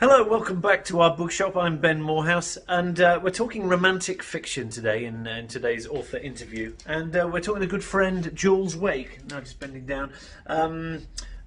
Hello, welcome back to our bookshop. I'm Ben Morehouse, and uh, we're talking romantic fiction today in, in today's author interview. And uh, we're talking to a good friend, Jules Wake. Now just bending down. Um,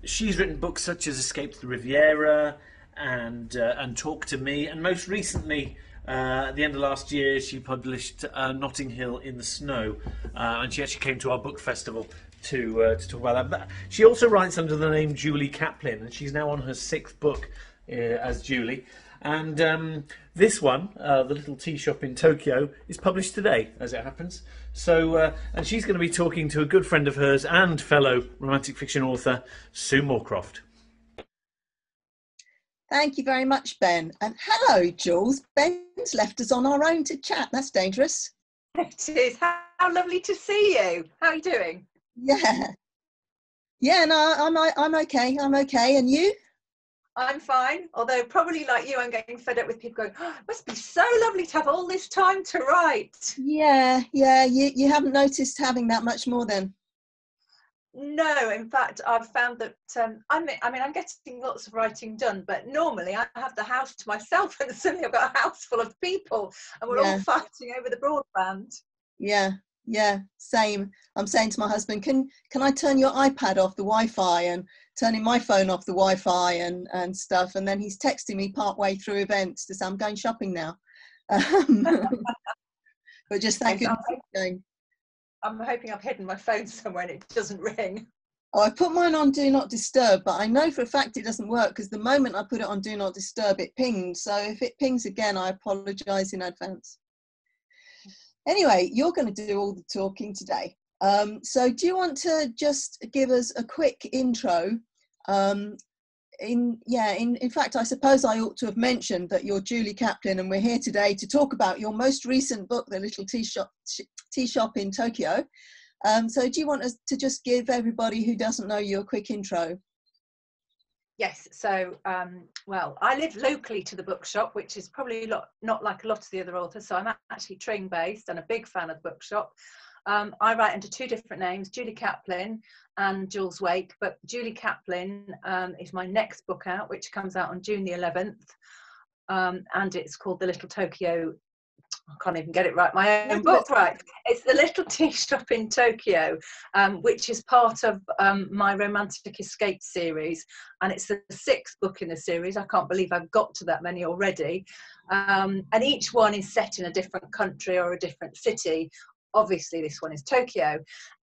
she's written books such as Escape to the Riviera and uh, and Talk to Me, and most recently. Uh, at the end of last year, she published uh, Notting Hill in the Snow, uh, and she actually came to our book festival to uh, to talk about that. But she also writes under the name Julie Caplin, and she's now on her sixth book uh, as Julie. And um, this one, uh, the little tea shop in Tokyo, is published today, as it happens. So, uh, and she's going to be talking to a good friend of hers and fellow romantic fiction author Sue Moorcroft. Thank you very much, Ben. And hello, Jules. Ben's left us on our own to chat. That's dangerous. It is. How, how lovely to see you. How are you doing? Yeah. Yeah, no, I'm I'm okay. I'm okay. And you? I'm fine. Although probably like you, I'm getting fed up with people going, oh, it must be so lovely to have all this time to write. Yeah, yeah. You you haven't noticed having that much more then? No, in fact, I've found that um, I mean, I mean, I'm getting lots of writing done, but normally I have the house to myself, and suddenly I've got a house full of people, and we're yeah. all fighting over the broadband. Yeah, yeah, same. I'm saying to my husband, can can I turn your iPad off the Wi-Fi and turning my phone off the Wi-Fi and and stuff, and then he's texting me part way through events to say I'm going shopping now. Um, but just thank goodness. I'm hoping I've hidden my phone somewhere and it doesn't ring. Oh, I put mine on Do Not Disturb, but I know for a fact it doesn't work because the moment I put it on Do Not Disturb, it pinged. So if it pings again, I apologise in advance. Anyway, you're going to do all the talking today. Um, so do you want to just give us a quick intro? Um, in yeah in, in fact i suppose i ought to have mentioned that you're julie caplin and we're here today to talk about your most recent book the little tea shop tea shop in tokyo. Um, so do you want us to just give everybody who doesn't know you a quick intro? Yes so um, well i live locally to the bookshop which is probably lot, not like a lot of the other authors so i'm actually Tring based and a big fan of the bookshop um, I write under two different names, Julie Caplin and Jules Wake, but Julie Caplin um, is my next book out, which comes out on June the 11th. Um, and it's called The Little Tokyo. I can't even get it right. My own book, right? It's the Little Tea Shop in Tokyo, um, which is part of um, my Romantic Escape series, and it's the sixth book in the series. I can't believe I've got to that many already. Um, and each one is set in a different country or a different city obviously this one is Tokyo.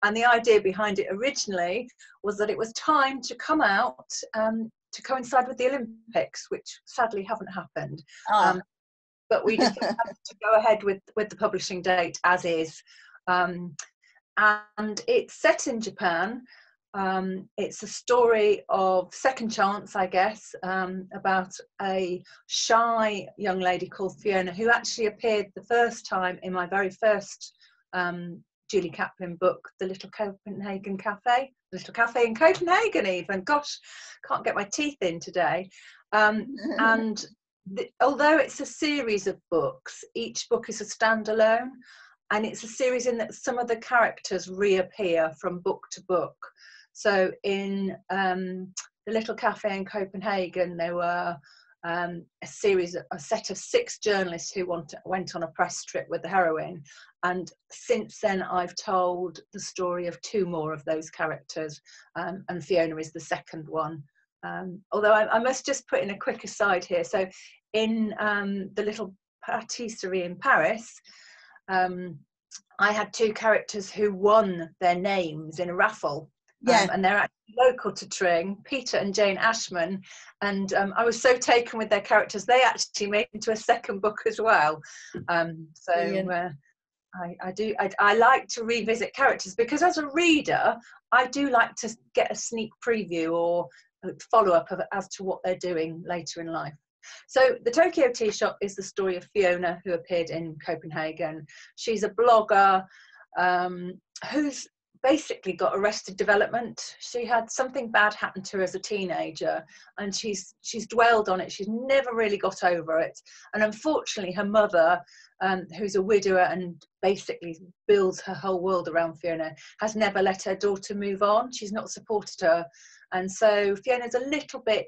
And the idea behind it originally was that it was time to come out um, to coincide with the Olympics, which sadly haven't happened. Oh. Um, but we just have to go ahead with, with the publishing date as is. Um, and it's set in Japan. Um, it's a story of second chance, I guess, um, about a shy young lady called Fiona who actually appeared the first time in my very first um, Julie Caplin book, The Little Copenhagen Cafe, The Little Cafe in Copenhagen, even. Gosh, can't get my teeth in today. Um, and the, although it's a series of books, each book is a standalone, and it's a series in that some of the characters reappear from book to book. So in um, The Little Cafe in Copenhagen, there were um, a series, a set of six journalists who want, went on a press trip with the heroine. And since then, I've told the story of two more of those characters, um, and Fiona is the second one. Um, although I, I, must just put in a quick aside here. So, in um, the little patisserie in Paris, um, I had two characters who won their names in a raffle yeah. Um, and they're actually local to Tring, Peter and Jane Ashman. And um, I was so taken with their characters, they actually made into a second book as well. Um, so uh, I, I, do, I, I, like to revisit characters because as a reader, I do like to get a sneak preview or a follow up of, as to what they're doing later in life. So the Tokyo Tea Shop is the story of Fiona, who appeared in Copenhagen. She's a blogger um, who's basically got arrested development. She had something bad happen to her as a teenager, and she's she's dwelled on it. She's never really got over it, and unfortunately, her mother, um, who's a widower and basically builds her whole world around Fiona, has never let her daughter move on. She's not supported her, and so Fiona's a little bit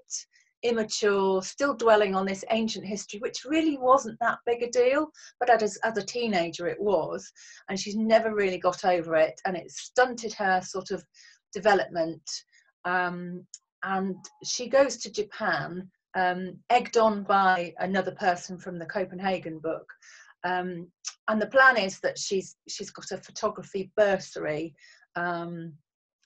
immature, still dwelling on this ancient history, which really wasn't that big a deal. But as, as a teenager, it was. And she's never really got over it. And it stunted her sort of development. Um, and she goes to Japan, um, egged on by another person from the Copenhagen book. Um, and the plan is that she's she's got a photography bursary um,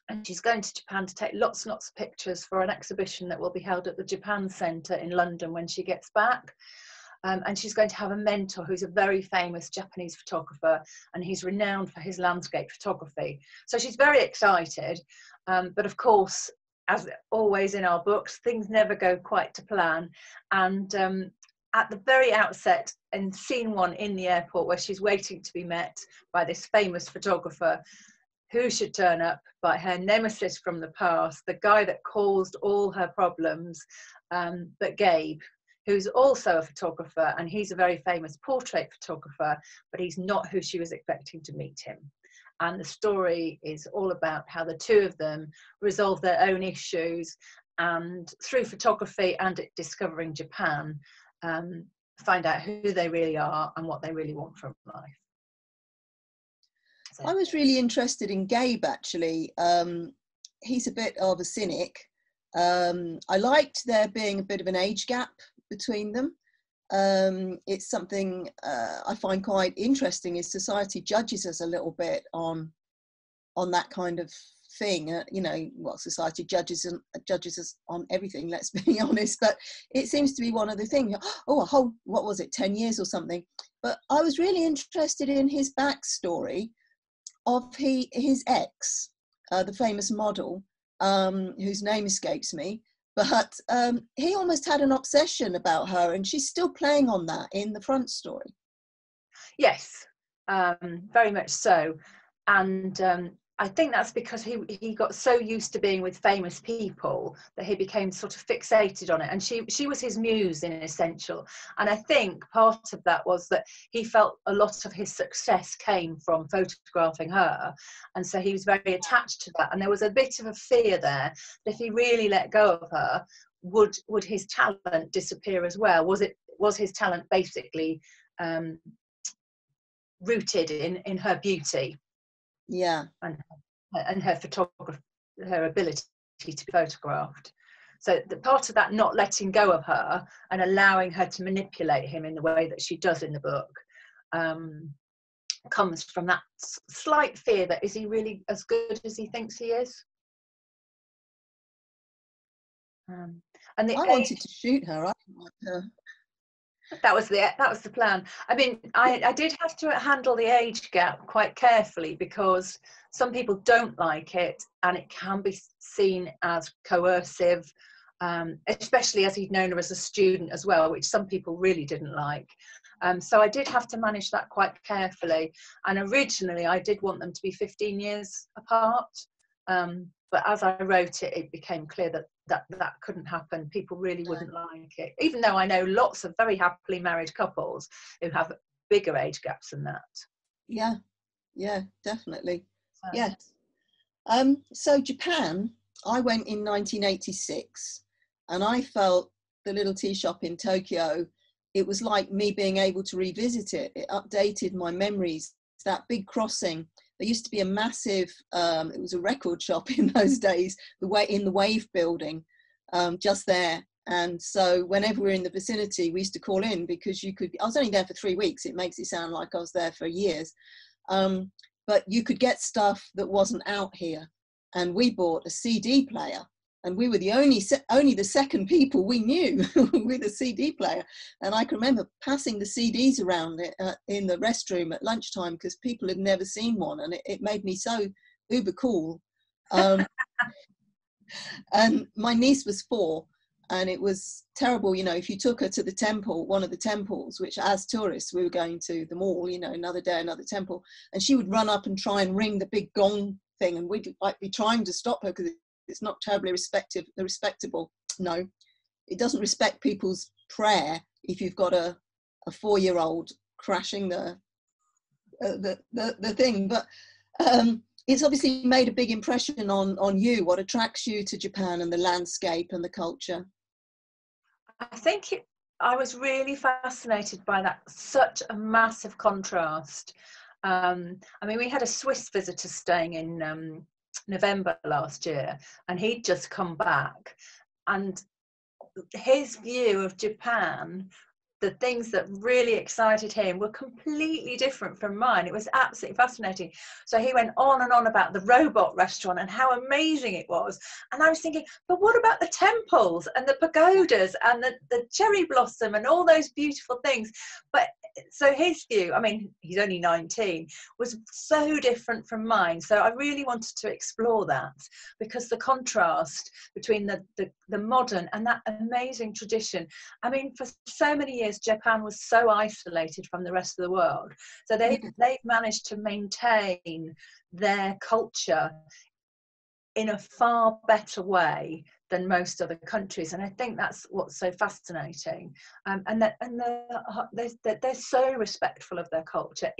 and she's going to Japan to take lots and lots of pictures for an exhibition that will be held at the Japan Centre in London when she gets back. Um, and she's going to have a mentor who's a very famous Japanese photographer, and he's renowned for his landscape photography. So she's very excited, um, but of course, as always in our books, things never go quite to plan. And um, at the very outset, in scene one in the airport, where she's waiting to be met by this famous photographer, who should turn up but her nemesis from the past, the guy that caused all her problems, um, but Gabe, who's also a photographer, and he's a very famous portrait photographer, but he's not who she was expecting to meet him. And the story is all about how the two of them resolve their own issues and through photography and discovering Japan, um, find out who they really are and what they really want from life. I was really interested in Gabe actually. Um, he's a bit of a cynic. Um, I liked there being a bit of an age gap between them. Um, it's something uh, I find quite interesting. Is society judges us a little bit on on that kind of thing. Uh, you know, well, society judges and judges us on everything. Let's be honest, but it seems to be one of the things. Oh, a whole what was it, ten years or something? But I was really interested in his backstory of he, his ex, uh, the famous model, um, whose name escapes me, but um, he almost had an obsession about her, and she's still playing on that in the front story. Yes, um, very much so. And um, I think that's because he he got so used to being with famous people that he became sort of fixated on it. And she she was his muse in essential. And I think part of that was that he felt a lot of his success came from photographing her, and so he was very attached to that. And there was a bit of a fear there that if he really let go of her, would would his talent disappear as well? Was it was his talent basically um, rooted in in her beauty? Yeah. and and her photography her ability to be photographed. So the part of that not letting go of her and allowing her to manipulate him in the way that she does in the book um, comes from that slight fear that is he really as good as he thinks he is? Um, and the I wanted to shoot her. I didn't like her that was the that was the plan. I mean I, I did have to handle the age gap quite carefully because some people don't like it and it can be seen as coercive um, especially as he'd known her as a student as well which some people really didn't like. Um, so i did have to manage that quite carefully. And originally i did want them to be 15 years apart. Um, but as i wrote it it became clear that that that couldn't happen. People really wouldn't like it. Even though i know lots of very happily married couples who have bigger age gaps than that. Yeah. Yeah definitely. So. yes. Um so japan i went in 1986 and i felt the little tea shop in tokyo it was like me being able to revisit it. It updated my memories. That big crossing there used to be a massive, um, it was a record shop in those days, the way in the Wave building, um, just there. And so whenever we are in the vicinity, we used to call in because you could, I was only there for three weeks. It makes it sound like I was there for years. Um, but you could get stuff that wasn't out here. And we bought a CD player and we were the only only the second people we knew with a CD player. And I can remember passing the CDs around uh, in the restroom at lunchtime because people had never seen one, and it, it made me so uber cool. Um, and my niece was four, and it was terrible. You know, if you took her to the temple, one of the temples, which as tourists we were going to the mall, you know, another day, another temple, and she would run up and try and ring the big gong thing, and we'd like be trying to stop her because it's not terribly respective, respectable. No, it doesn't respect people's prayer if you've got a, a four-year-old crashing the, uh, the, the the thing. But um, it's obviously made a big impression on on you. What attracts you to Japan and the landscape and the culture? I think it, I was really fascinated by that, such a massive contrast. Um, I mean, we had a Swiss visitor staying in um, November last year, and he'd just come back, and his view of Japan the things that really excited him were completely different from mine. It was absolutely fascinating. So he went on and on about the robot restaurant and how amazing it was. And I was thinking, but what about the temples and the pagodas and the, the cherry blossom and all those beautiful things? But so his view, I mean, he's only 19, was so different from mine. So I really wanted to explore that because the contrast between the, the, the modern and that amazing tradition. I mean, for so many years, Japan was so isolated from the rest of the world. So they, mm-hmm. they've managed to maintain their culture in a far better way than most other countries and i think that's what's so fascinating. Um, and that and they're, they're, they're so respectful of their culture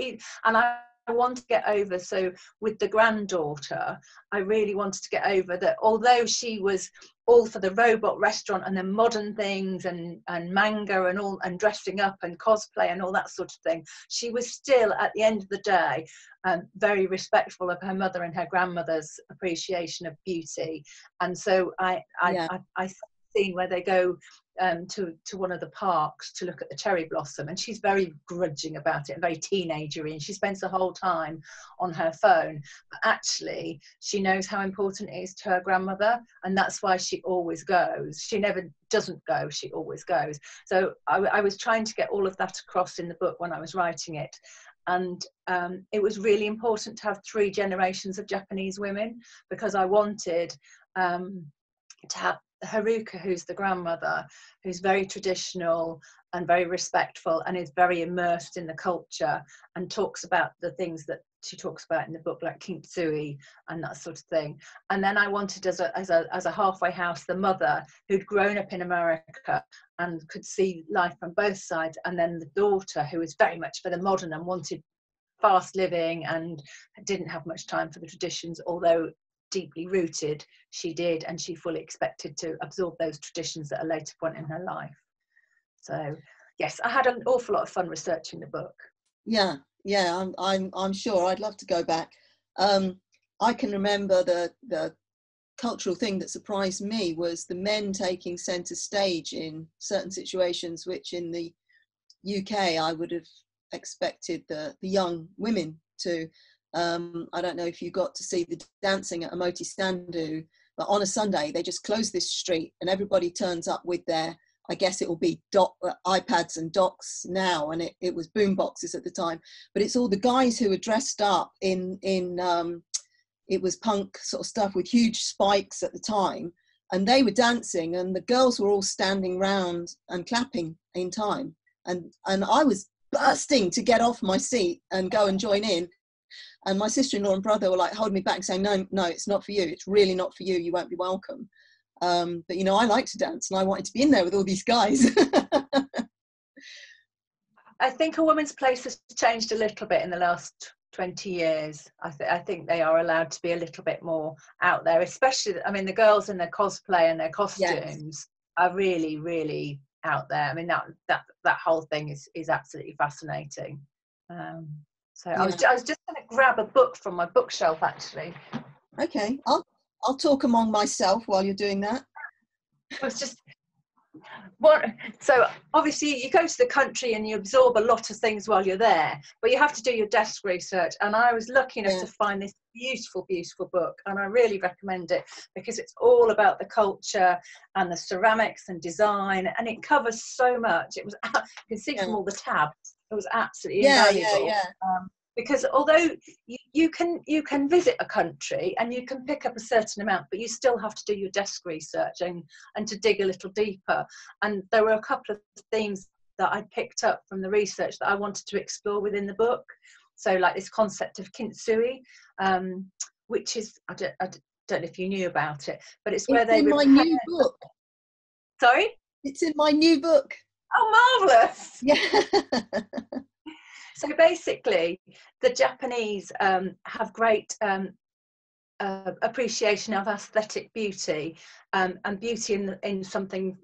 and I want to get over. So with the granddaughter, I really wanted to get over that. Although she was all for the robot restaurant and the modern things and and manga and all and dressing up and cosplay and all that sort of thing, she was still at the end of the day um, very respectful of her mother and her grandmother's appreciation of beauty. And so I I, yeah. I, I seen where they go um, to to one of the parks to look at the cherry blossom, and she's very grudging about it, and very teenagery, and she spends the whole time on her phone. But actually, she knows how important it is to her grandmother, and that's why she always goes. She never doesn't go; she always goes. So I, I was trying to get all of that across in the book when I was writing it, and um, it was really important to have three generations of Japanese women because I wanted um, to have Haruka, who's the grandmother, who's very traditional and very respectful and is very immersed in the culture and talks about the things that she talks about in the book, like kintsugi and that sort of thing. And then I wanted, as a, as a, as a halfway house, the mother who'd grown up in America and could see life from both sides, and then the daughter who was very much for the modern and wanted fast living and didn't have much time for the traditions, although deeply rooted, she did, and she fully expected to absorb those traditions at a later point in her life. So, yes, I had an awful lot of fun researching the book. Yeah, yeah, I'm, I'm, I'm sure. I'd love to go back. Um, I can remember the the cultural thing that surprised me was the men taking centre stage in certain situations, which in the UK I would have expected the, the young women to. Um, I don't know if you got to see the dancing at Omotesando, but on a Sunday they just close this street and everybody turns up with their, I guess it will be doc, uh, iPads and docks now, and it, it was boom boxes at the time. But it's all the guys who are dressed up in in um, it was punk sort of stuff with huge spikes at the time, and they were dancing, and the girls were all standing round and clapping in time, and and I was bursting to get off my seat and go and join in and my sister-in-law and brother were like holding me back, saying, "No, no, it's not for you. It's really not for you. You won't be welcome." Um, but you know, I like to dance, and I wanted to be in there with all these guys. I think a woman's place has changed a little bit in the last 20 years. I, th- I, think they are allowed to be a little bit more out there, especially, I mean, the girls in their cosplay and their costumes yes. are really, really out there. I mean, that, that, that whole thing is, is absolutely fascinating. Um, so yeah. I was I was just going to grab a book from my bookshelf actually. Okay, I'll I'll talk among myself while you're doing that. I was just what so obviously you go to the country and you absorb a lot of things while you're there but you have to do your desk research and i was lucky enough yeah. to find this beautiful beautiful book and i really recommend it because it's all about the culture and the ceramics and design and it covers so much it was you can see yeah. from all the tabs it was absolutely yeah, invaluable. Yeah, yeah. Um, because although you, you, can you can visit a country and you can pick up a certain amount, but you still have to do your desk research and, and to dig a little deeper. And there were a couple of themes that I picked up from the research that I wanted to explore within the book. So like this concept of kintsugi, um, which is I don't, I don't know if you knew about it, but it's where it's they in my new book. Sorry, it's in my new book. Oh, marvelous! Yeah. so basically, the Japanese um, have great um, uh, appreciation of aesthetic beauty um, and beauty in in something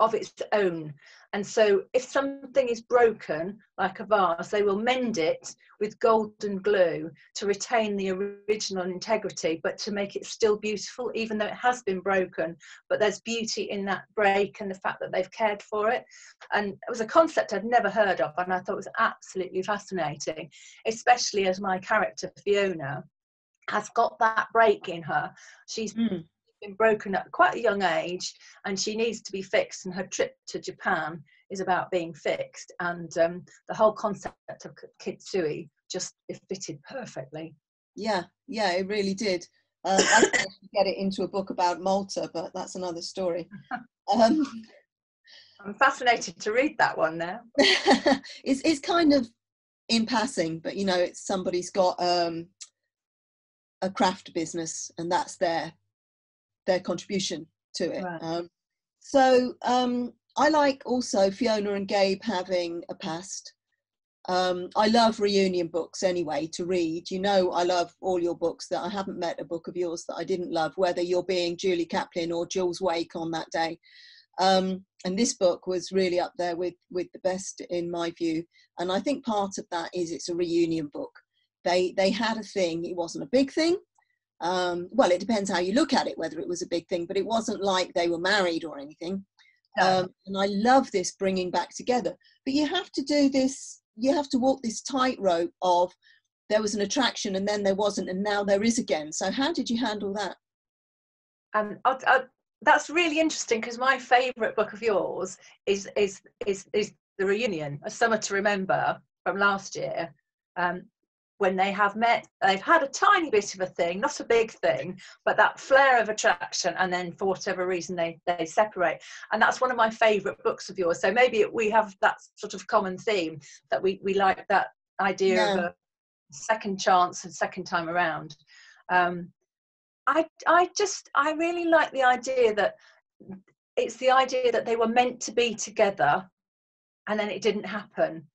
of its own. And so, if something is broken, like a vase, they will mend it with golden glue to retain the original integrity, but to make it still beautiful, even though it has been broken. But there's beauty in that break and the fact that they've cared for it. And it was a concept I'd never heard of, and I thought it was absolutely fascinating, especially as my character, Fiona, has got that break in her. She's mm been broken at quite a young age and she needs to be fixed and her trip to japan is about being fixed and um, the whole concept of kintsugi just fitted perfectly. Yeah yeah it really did. Uh, i to get it into a book about malta but that's another story. Um, i'm fascinated to read that one now. It's, it's kind of in passing but you know it's somebody's got um, a craft business and that's their their contribution to it. Right. Um, so um, I like also Fiona and Gabe having a past. Um, I love reunion books anyway to read. You know, I love all your books. That I haven't met a book of yours that I didn't love, whether you're being Julie Caplin or Jules Wake on that day. Um, and this book was really up there with with the best in my view. And I think part of that is it's a reunion book. They they had a thing. It wasn't a big thing, um, well, it depends how you look at it, whether it was a big thing, but it wasn't like they were married or anything. No. Um, and I love this bringing back together. But you have to do this, you have to walk this tightrope of there was an attraction and then there wasn't, and now there is again. So, how did you handle that? Um, I, I, that's really interesting because my favourite book of yours is, is, is, is The Reunion, A Summer to Remember from last year. Um, when they have met, they've had a tiny bit of a thing, not a big thing, but that flare of attraction, and then for whatever reason they they separate. And that's one of my favourite books of yours. So maybe we have that sort of common theme that we we like that idea yeah. of a second chance and second time around. Um, I I just I really like the idea that it's the idea that they were meant to be together, and then it didn't happen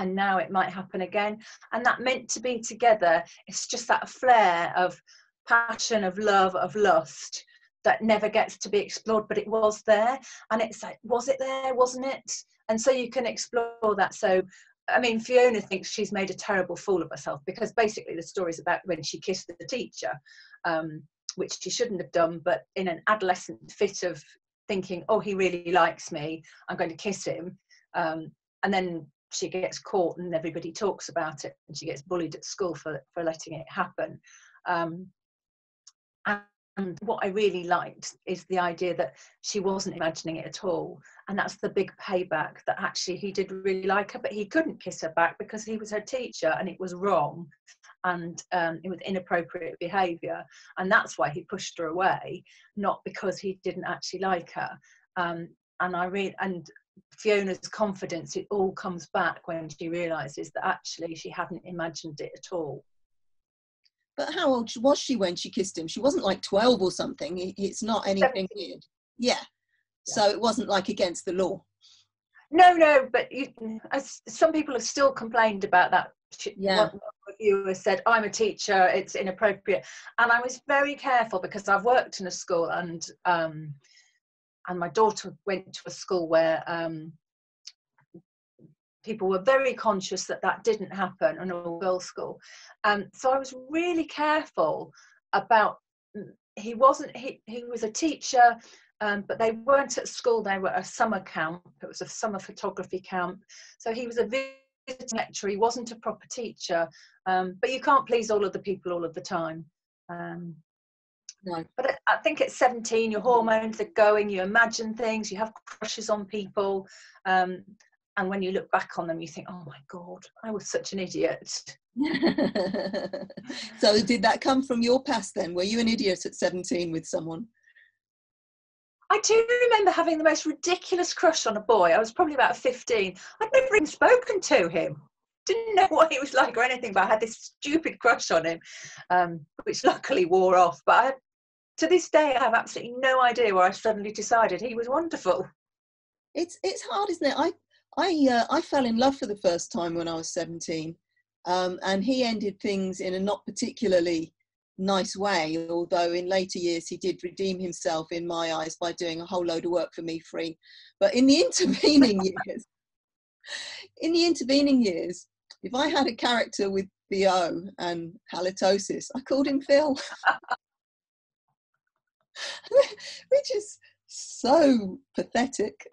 and now it might happen again. And that meant to be together it's just that flare of passion of love of lust that never gets to be explored but it was there. And it's like was it there? Wasn't it? And so you can explore that. So I mean, Fiona thinks she's made a terrible fool of herself because basically the story is about when she kissed the teacher, um, which she shouldn't have done, but in an adolescent fit of thinking, oh, he really likes me, I'm going to kiss him. Um, and then she gets caught and everybody talks about it and she gets bullied at school for, for letting it happen. Um, and what I really liked is the idea that she wasn't imagining it at all. And that's the big payback that actually he did really like her, but he couldn't kiss her back because he was her teacher and it was wrong and um, it was inappropriate behavior. And that's why he pushed her away, not because he didn't actually like her. Um, and I read, and Fiona's confidence, it all comes back when she realizes that actually she hadn't imagined it at all. But how old was she when she kissed him? She wasn't like 12 or something. It's not anything weird. Yeah. yeah. So it wasn't like against the law. No, no, but you, some people have still complained about that. Yeah. One said, I'm a teacher, it's inappropriate. And I was very careful because I've worked in a school and um, and my daughter went to a school where um, people were very conscious that that didn't happen, an all-girls school. Um, so I was really careful about. Mm, he wasn't. He he was a teacher, um, but they weren't at school. They were a summer camp. It was a summer photography camp. So he was a visiting lecturer. He wasn't a proper teacher. Um, but you can't please all of the people all of the time. Um, no. But I think at 17, your hormones are going, you imagine things, you have crushes on people. Um, and when you look back on them, you think, oh my God, I was such an idiot. so, did that come from your past then? Were you an idiot at 17 with someone? I do remember having the most ridiculous crush on a boy. I was probably about 15. I'd never even spoken to him. Didn't know what he was like or anything, but I had this stupid crush on him, um, which luckily wore off. But I to this day, I have absolutely no idea where I suddenly decided he was wonderful. It's it's hard, isn't it? I I uh, I fell in love for the first time when I was seventeen, um, and he ended things in a not particularly nice way. Although in later years he did redeem himself in my eyes by doing a whole load of work for me free. But in the intervening years, in the intervening years, if I had a character with BO and halitosis, I called him Phil. Which is so pathetic.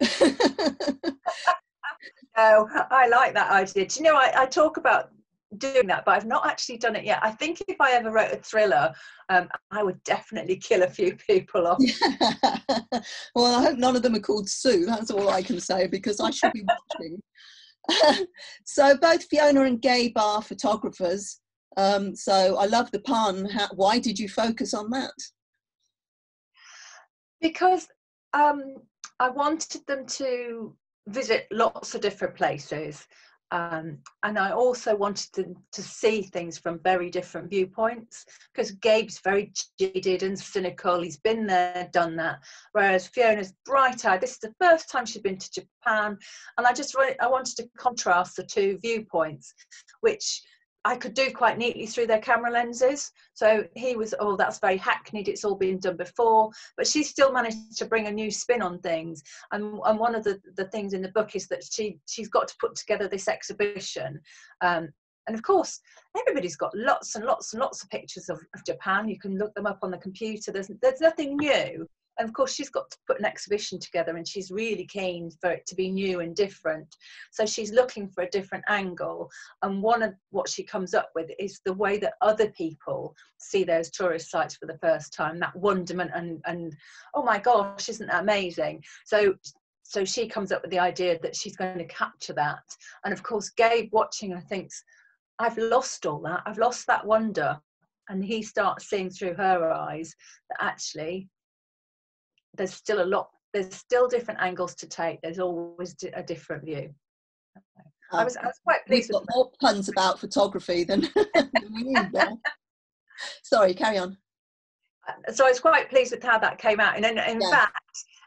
no, I like that idea. Do you know, I, I talk about doing that, but I've not actually done it yet. I think if I ever wrote a thriller, um, I would definitely kill a few people off. Yeah. well, I hope none of them are called Sue. That's all I can say because I should be watching. so both Fiona and Gabe are photographers. Um, so I love the pun. How, why did you focus on that? Because um, I wanted them to visit lots of different places. Um, and I also wanted them to see things from very different viewpoints because Gabe's very jaded and cynical. He's been there, done that. Whereas Fiona's bright-eyed. This is the first time she's been to Japan, and I just I wanted to contrast the two viewpoints, which I could do quite neatly through their camera lenses. So he was, oh, that's very hackneyed. It's all been done before. But she still managed to bring a new spin on things. And, and one of the, the things in the book is that she she's got to put together this exhibition. Um, and of course, everybody's got lots and lots and lots of pictures of, of Japan. You can look them up on the computer. There's there's nothing new and of course she's got to put an exhibition together and she's really keen for it to be new and different. So she's looking for a different angle. And one of what she comes up with is the way that other people see those tourist sites for the first time that wonderment and and oh my gosh isn't that amazing? So so she comes up with the idea that she's going to capture that. And of course gabe watching her thinks i've lost all that. I've lost that wonder. And he starts seeing through her eyes that actually there's still a lot there's still different angles to take there's always a different view. I was, I was quite pleased we've got more puns about photography than, than we need there sorry carry on. Uh, so I was quite pleased with how that came out. And in, in yeah. fact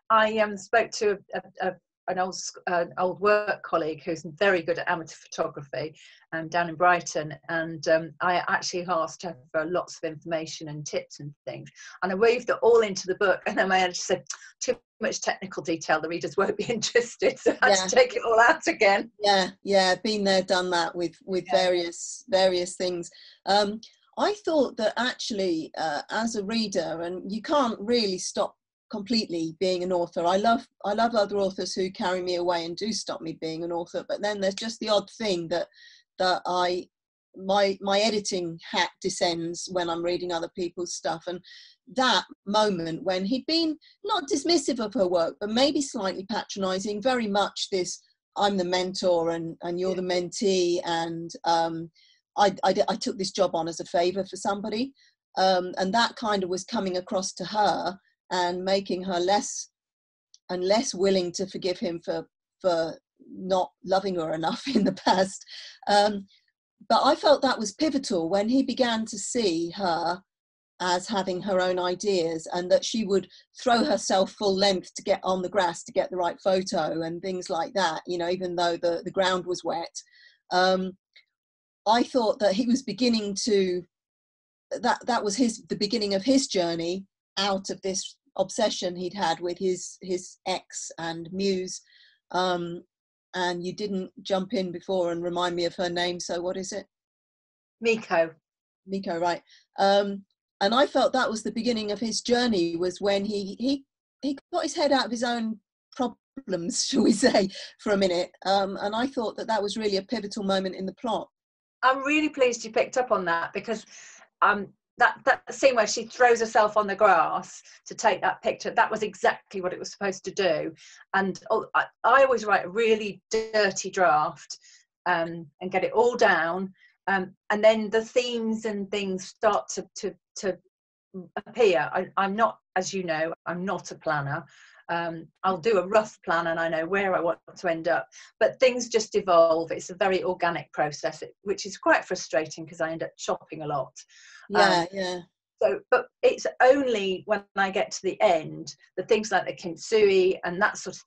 I um, spoke to a, a, an old uh, old work colleague who's very good at amateur photography um, down in Brighton, and um, I actually asked her for lots of information and tips and things, and I weaved it all into the book. And then I just said, too much technical detail, the readers won't be interested, so I had yeah. to take it all out again. Yeah, yeah, been there, done that with with yeah. various various things. Um, I thought that actually, uh, as a reader, and you can't really stop completely being an author. I love I love other authors who carry me away and do stop me being an author. But then there's just the odd thing that that I my my editing hat descends when I'm reading other people's stuff and that moment when he'd been not dismissive of her work but maybe slightly patronizing very much this I'm the mentor and and you're the mentee and um, I, I, I took this job on as a favor for somebody um, and that kind of was coming across to her and making her less and less willing to forgive him for for not loving her enough in the past. Um, but I felt that was pivotal when he began to see her as having her own ideas and that she would throw herself full length to get on the grass to get the right photo and things like that, you know, even though the, the ground was wet. Um, I thought that he was beginning to that that was his the beginning of his journey out of this obsession he'd had with his his ex and muse um, and you didn't jump in before and remind me of her name so what is it? Miko. Miko right. Um, and i felt that was the beginning of his journey was when he he he got his head out of his own problems shall we say for a minute. Um, and i thought that that was really a pivotal moment in the plot. I'm really pleased you picked up on that because um, that that scene where she throws herself on the grass to take that picture that was exactly what it was supposed to do. And I, I, always write a really dirty draft um, and get it all down um, and then the themes and things start to to, to appear. I, i'm not as you know i'm not a planner um, I'll do a rough plan and I know where I want to end up. But things just evolve. It's a very organic process, which is quite frustrating because I end up chopping a lot. Yeah, um, yeah. So, but it's only when I get to the end, the things like the kintsugi and that sort of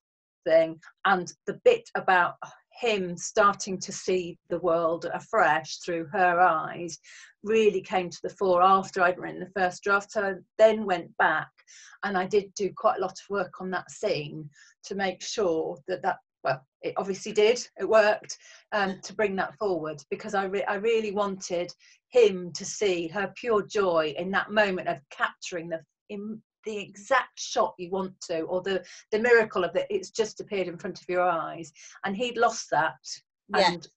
thing, and the bit about him starting to see the world afresh through her eyes really came to the fore after I'd written the first draft. So I then went back and I did do quite a lot of work on that scene to make sure that that well, it obviously did. It worked um, to bring that forward because I, re- I really wanted him to see her pure joy in that moment of capturing the in the exact shot you want to, or the the miracle of it. It's just appeared in front of your eyes, and he'd lost that. Yeah. And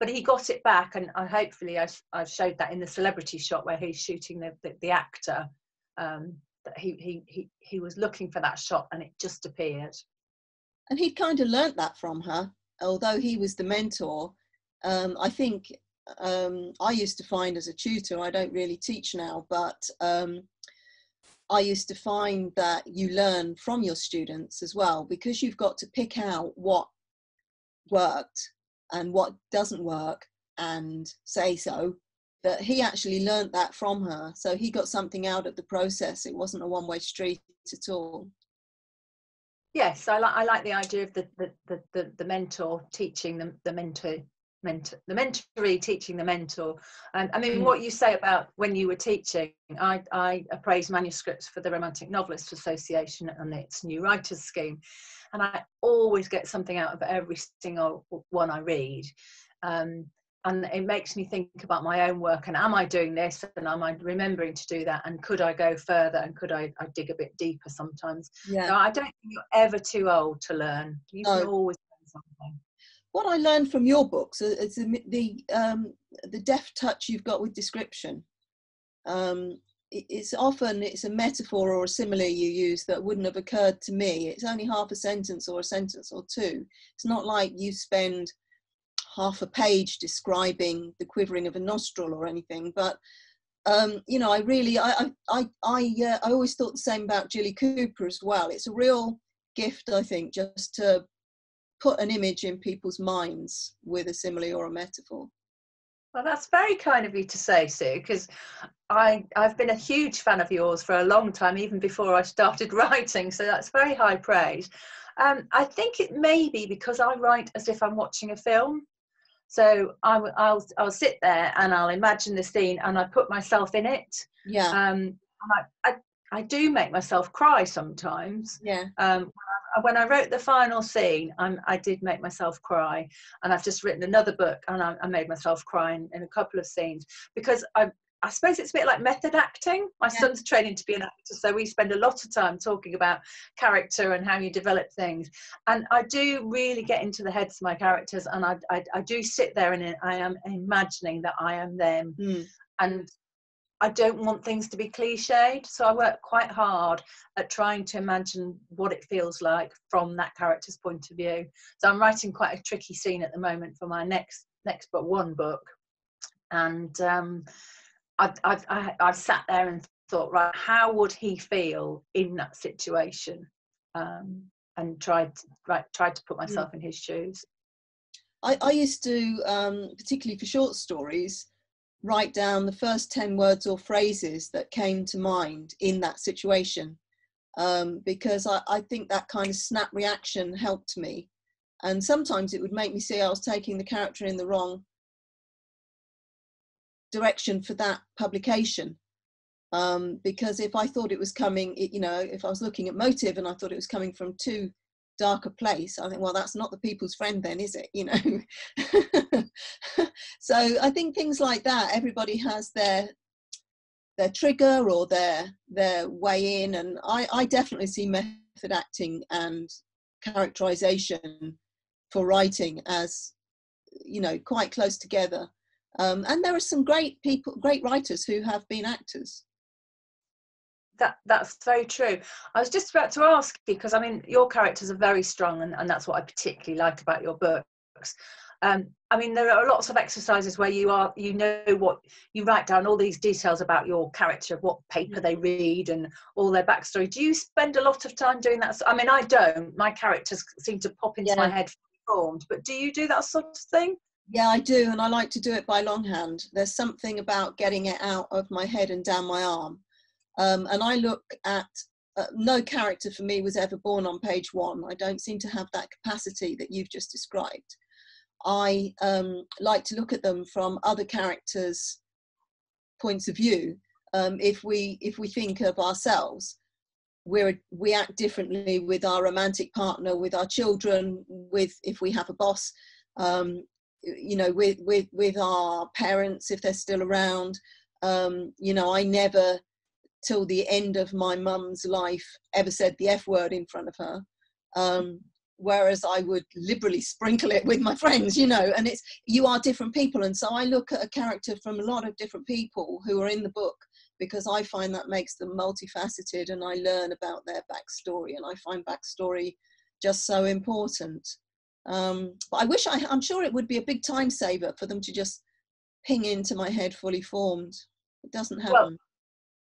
but he got it back, and I hopefully I, I've showed that in the celebrity shot where he's shooting the the, the actor. Um, that he, he he he was looking for that shot, and it just appeared. and he'd kind of learnt that from her although he was the mentor um, i think um, i used to find as a tutor i don't really teach now but um, i used to find that you learn from your students as well because you've got to pick out what worked and what doesn't work and say so. That he actually learnt that from her so he got something out of the process. It wasn't a one-way street at all. Yes, I like I like the idea of the the the, the, the mentor teaching the the mentor mentor the mentoree teaching the mentor. And I mean, Mm. what you say about when you were teaching, I I appraise manuscripts for the Romantic Novelists Association and its new writers scheme, and I always get something out of every single one I read. Um, and it makes me think about my own work and am I doing this and am I remembering to do that and could I go further and could I, I dig a bit deeper sometimes yeah no, I don't think you're ever too old to learn. You can always learn something. What I learned from your books is the the, um, the deft touch you've got with description. Um, it's often it's a metaphor or a simile you use that wouldn't have occurred to me. It's only half a sentence or a sentence or two. It's not like you spend half a page describing the quivering of a nostril or anything. But um, you know, I really I I I I, uh, I always thought the same about Jilly Cooper as well. It's a real gift, I think, just to put an image in people's minds with a simile or a metaphor. Well, that's very kind of you to say, Sue, because I I've been a huge fan of yours for a long time, even before I started writing. So that's very high praise. Um, I think it may be because I write as if I'm watching a film. So I, w- I'll I'll sit there and I'll imagine the scene and I put myself in it. Yeah, Um, I, I I do make myself cry sometimes. yeah, um, when I wrote the final scene, I'm, I did make myself cry, and I've just written another book, and I, I made myself cry in, in a couple of scenes because I, I suppose it's a bit like method acting. My Yeah. son's training to be an actor, so we spend a lot of time talking about character and how you develop things. And I do really get into the heads of my characters, and I, I, I do sit there and I am imagining that I am them mm, and I don't want things to be cliched. So I work quite hard at trying to imagine what it feels like from that character's point of view. So I'm writing quite a tricky scene at the moment for my next next but one book, and um, I've, I've I- I've sat there and thought, right, how would he feel in that situation? Um, and tried right tried to put myself in his shoes. I, I used to, um, particularly for short stories, write down the first 10 words or phrases that came to mind in that situation um, because I, I think that kind of snap reaction helped me. And sometimes it would make me see I was taking the character in the wrong direction for that publication. Um, because if I thought it was coming, it, you know, if I was looking at motive and I thought it was coming from too dark a place, I think, well, that's not the people's friend, then, is it? You know. so I think things like that. Everybody has their their trigger or their their way in, and I, I definitely see method acting and characterization for writing as you know quite close together. Um, and there are some great people, great writers who have been actors. That that's very true. I was just about to ask because I mean your characters are very strong, and, and that's what I particularly like about your books. Um, I mean, there are lots of exercises where you are, you know, what you write down all these details about your character, what paper they read, and all their backstory. Do you spend a lot of time doing that? I mean, I don't. My characters seem to pop into my head formed, but do you do that sort of thing? Yeah, I do, and I like to do it by longhand. There's something about getting it out of my head and down my arm. Um, and I look at uh, no character for me was ever born on page one. I don't seem to have that capacity that you've just described. I um, like to look at them from other characters' points of view. Um, if we if we think of ourselves, we we act differently with our romantic partner, with our children, with if we have a boss, um, you know, with with with our parents if they're still around. Um, you know, I never till the end of my mum's life ever said the F word in front of her. Um, whereas I would liberally sprinkle it with my friends, you know, and it's you are different people. And so I look at a character from a lot of different people who are in the book because I find that makes them multifaceted and I learn about their backstory and I find backstory just so important. Um, but I wish I, I'm sure it would be a big time saver for them to just ping into my head fully formed. It doesn't happen. Well,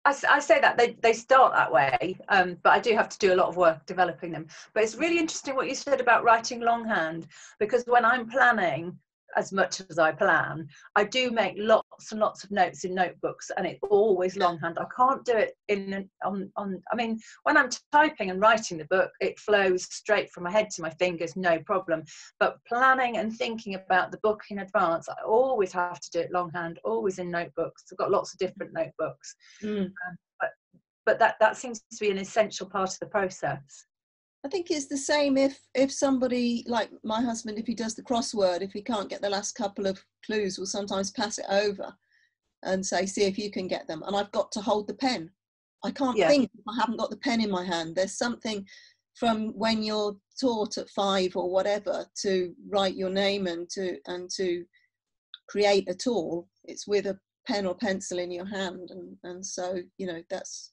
I, say that they, they start that way, um, but I do have to do a lot of work developing them. But it's really interesting what you said about writing longhand, because when I'm planning, as much as I plan. I do make lots and lots of notes in notebooks, and it's always longhand. I can't do it in on on. I mean, when I'm typing and writing the book, it flows straight from my head to my fingers, no problem. But planning and thinking about the book in advance, I always have to do it longhand, always in notebooks. I've got lots of different notebooks, mm. um, but but that that seems to be an essential part of the process. I think it's the same if if somebody like my husband, if he does the crossword, if he can't get the last couple of clues, will sometimes pass it over and say, "See if you can get them." And I've got to hold the pen. I can't yeah. think I haven't got the pen in my hand. There's something from when you're taught at five or whatever to write your name and to and to create a tool. It's with a pen or pencil in your hand, and and so you know that's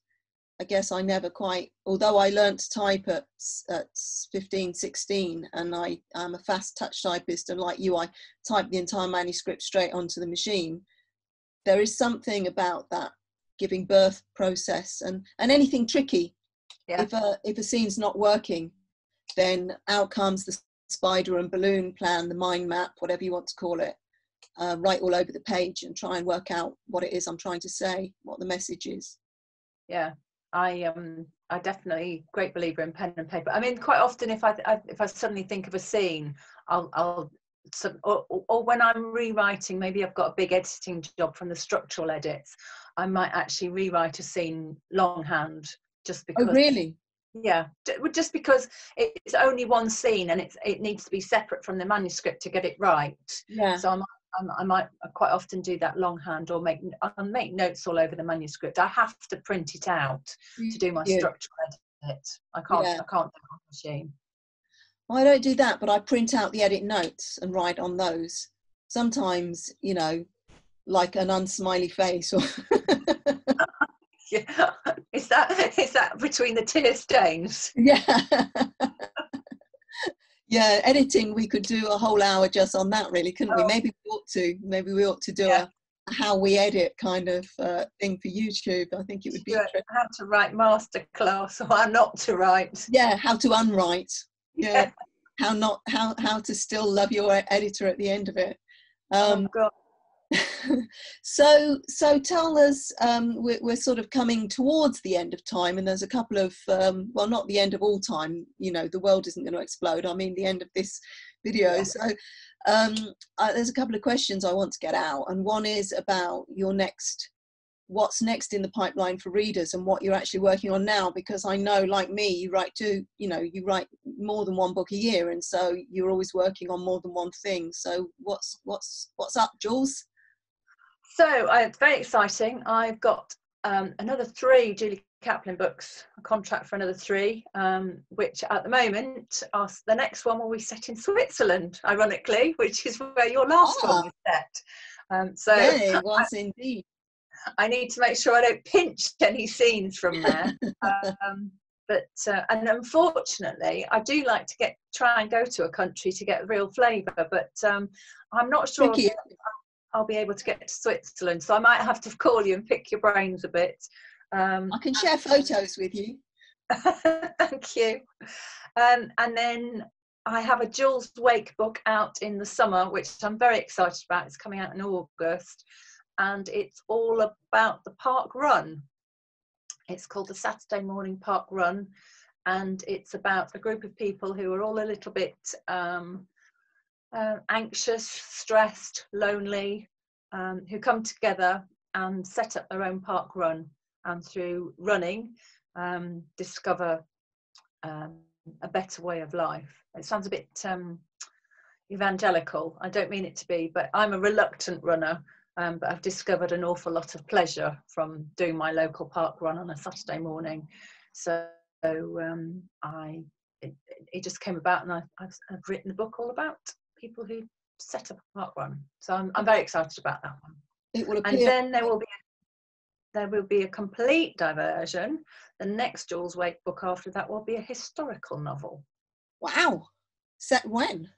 I guess I never quite, although I learned to type at, at 15, 16, and I am a fast touch typist, and like you, I type the entire manuscript straight onto the machine. There is something about that giving birth process and, and anything tricky. Yeah. If, a, if a scene's not working, then out comes the spider and balloon plan, the mind map, whatever you want to call it, uh, right all over the page and try and work out what it is I'm trying to say, what the message is. Yeah, I um I definitely great believer in pen and paper. I mean, quite often if I, I if I suddenly think of a scene, I'll I'll or, or when I'm rewriting, maybe I've got a big editing job from the structural edits, I might actually rewrite a scene longhand just oh, because. Oh, really? Yeah, just because it's only one scene and it's it needs to be separate from the manuscript to get it right. Yeah. So I might Um, I might quite often do that longhand or make I'll make notes all over the manuscript. I have to print it out mm, to do my yeah. structural edit. I can't yeah. I can't do it on the machine. Well, I don't do that, but I print out the edit notes and write on those. Sometimes, you know, like an unsmiley face or yeah. Is that is that between the tear stains? Yeah yeah, editing, we could do a whole hour just on that, really, couldn't oh. we? Maybe we ought to. Maybe we ought to do yeah. a how we edit kind of uh, thing for YouTube. I think it would be interesting. How to write masterclass or how not to write. Yeah, how to unwrite. Yeah. yeah. how not how how to still love your editor at the end of it. Oh, um, oh God. so so tell us um, we're, we're, sort of coming towards the end of time and there's a couple of um, well not the end of all time you know the world isn't going to explode. I mean the end of this video. Yeah. so um, uh, there's a couple of questions i want to get out and one is about your next what's next in the pipeline for readers and what you're actually working on now because i know like me you write two you know you write more than one book a year and so you're always working on more than one thing. So what's what's what's up jules so uh, it's very exciting. I've got um, another three Julie Caplin books, a contract for another three, um, which at the moment, are, the next one will be set in Switzerland, ironically, which is where your last one ah. was set. Um, so yeah, it was I, indeed. I need to make sure I don't pinch any scenes from there. um, but uh, and unfortunately, I do like to get try and go to a country to get real flavour, but um, I'm not sure. I'll be able to get to Switzerland. So I might have to call you and pick your brains a bit. Um, I can share photos with you. Thank you. Um, and then I have a Jules Wake book out in the summer, which I'm very excited about. It's coming out in August, and it's all about the park run. It's called the Saturday Morning Park Run, and it's about a group of people who are all a little bit um, uh, anxious, stressed, lonely, um, who come together and set up their own park run, and through running, um, discover um, a better way of life. It sounds a bit um, evangelical. I don't mean it to be, but I'm a reluctant runner. Um, but I've discovered an awful lot of pleasure from doing my local park run on a Saturday morning. So I, it, it, just came about, and I, have I've written a book all about people who set up a park run. So I'm, I'm very excited about that one. It will appear. And then there will be there will be a complete diversion. The next Jules Wake book after that will be a historical novel. Wow. Set when?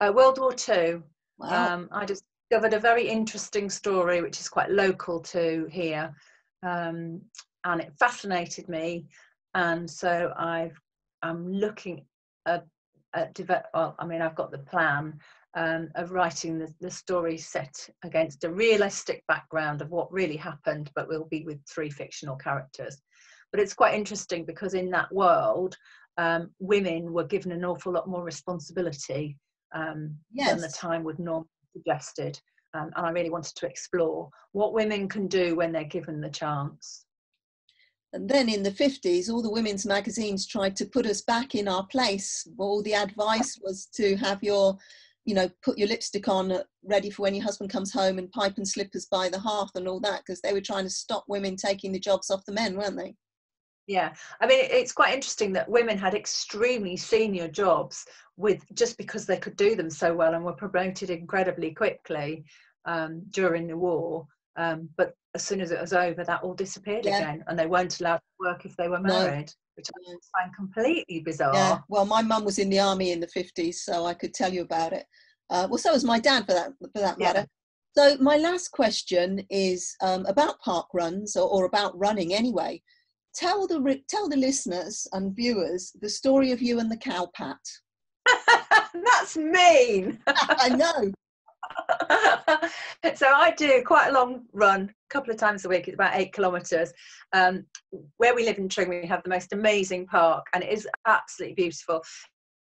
Uh, World War Two. Wow. Um, I discovered a very interesting story, which is quite local to here, um, and it fascinated me. And so I've I'm looking at, at develop. Well, I mean, I've got the plan um, of writing the, the story set against a realistic background of what really happened, but will be with three fictional characters. But it's quite interesting because in that world, um, women were given an awful lot more responsibility um, yes. than the time would normally suggested. Um, and I really wanted to explore what women can do when they're given the chance. And then in the 50s, all the women's magazines tried to put us back in our place. All the advice was to have your you know, put your lipstick on uh, ready for when your husband comes home and pipe and slippers by the hearth and all that because they were trying to stop women taking the jobs off the men, weren't they? Yeah, I mean, it's quite interesting that women had extremely senior jobs with just because they could do them so well and were promoted incredibly quickly um, during the war. Um, but as soon as it was over, that all disappeared yeah. again, and they weren't allowed to work if they were married. No which I find completely bizarre. Yeah, well, my mum was in the army in the 50s, so I could tell you about it. Uh, well, so was my dad, for that for that yeah. matter. So my last question is um, about park runs or, or, about running anyway. Tell the tell the listeners and viewers the story of you and the cow pat. That's mean. I know. so I do quite a long run, a couple of times a week. It's about eight kilometres. Um, where we live in Tring, we have the most amazing park, and it is absolutely beautiful.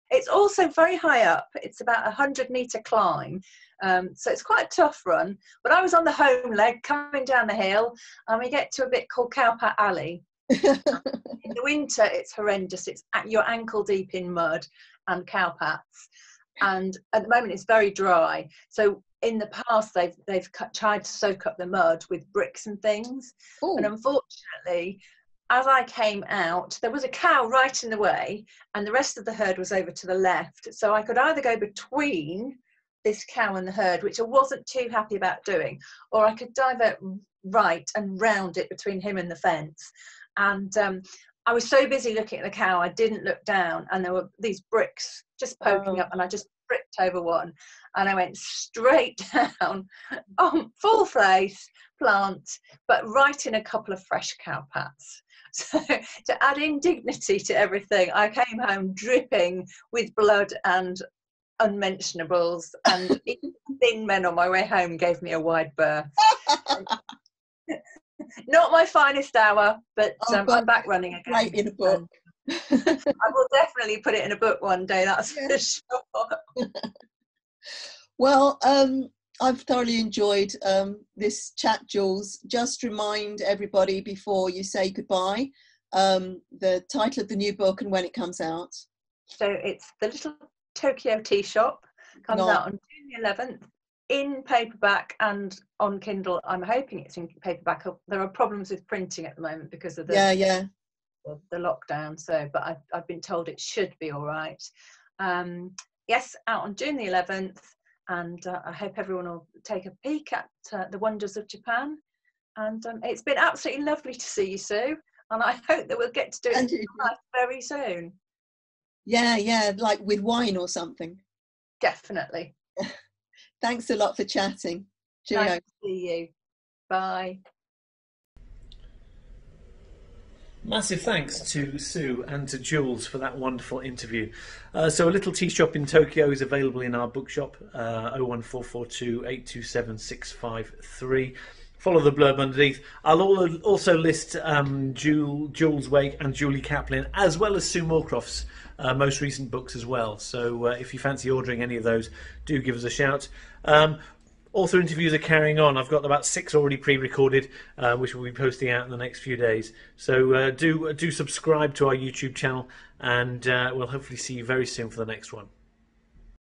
It's also very high up. It's about a hundred metre climb, um, so it's quite a tough run. But I was on the home leg coming down the hill, and we get to a bit called Cowpat Alley. in the winter, it's horrendous. It's you're ankle deep in mud and cowpats and at the moment it's very dry so in the past they've they've cut, tried to soak up the mud with bricks and things Ooh. and unfortunately as I came out, there was a cow right in the way, and the rest of the herd was over to the left. So I could either go between this cow and the herd, which I wasn't too happy about doing, or I could divert right and round it between him and the fence. And um, I was so busy looking at the cow, I didn't look down, and there were these bricks just poking oh. up, and I just tripped over one, and I went straight down on full face plant, but right in a couple of fresh cow pats. So to add indignity to everything, I came home dripping with blood and unmentionables, and thin men on my way home gave me a wide berth. Not my finest hour, but oh, um, I'm back running again. Right in a book. I will definitely put it in a book one day. That's yeah. for sure. well, um, I've thoroughly enjoyed um, this chat, Jules. Just remind everybody before you say goodbye um, the title of the new book and when it comes out. So it's the Little Tokyo Tea Shop. Comes Not. out on June the 11th in paperback and on Kindle. I'm hoping it's in paperback. There are problems with printing at the moment because of the yeah yeah the, the lockdown. So, but I've I've been told it should be all right. Um, yes, out on June the 11th, and uh, I hope everyone will take a peek at uh, the wonders of Japan. And um, it's been absolutely lovely to see you, Sue. And I hope that we'll get to do it very soon. Yeah, yeah, like with wine or something. Definitely. Thanks a lot for chatting. Cheerio. Nice to see you. Bye. Massive thanks to Sue and to Jules for that wonderful interview. Uh, so, a little tea shop in Tokyo is available in our bookshop, uh, 01442 827 653. follow the blurb underneath. I'll also list um, Jules Wake and Julie Caplin, as well as Sue Moorcroft's uh, most recent books as well. So uh, if you fancy ordering any of those, do give us a shout. Um, author interviews are carrying on. I've got about six already pre-recorded, uh, which we'll be posting out in the next few days. So uh, do do subscribe to our YouTube channel, and uh, we'll hopefully see you very soon for the next one.